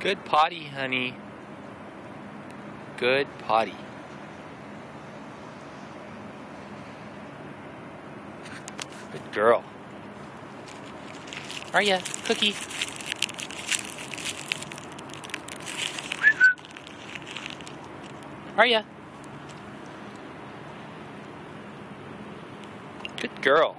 Good potty, honey. Good potty. Good girl. Are ya, Cookie? Are ya? Good girl.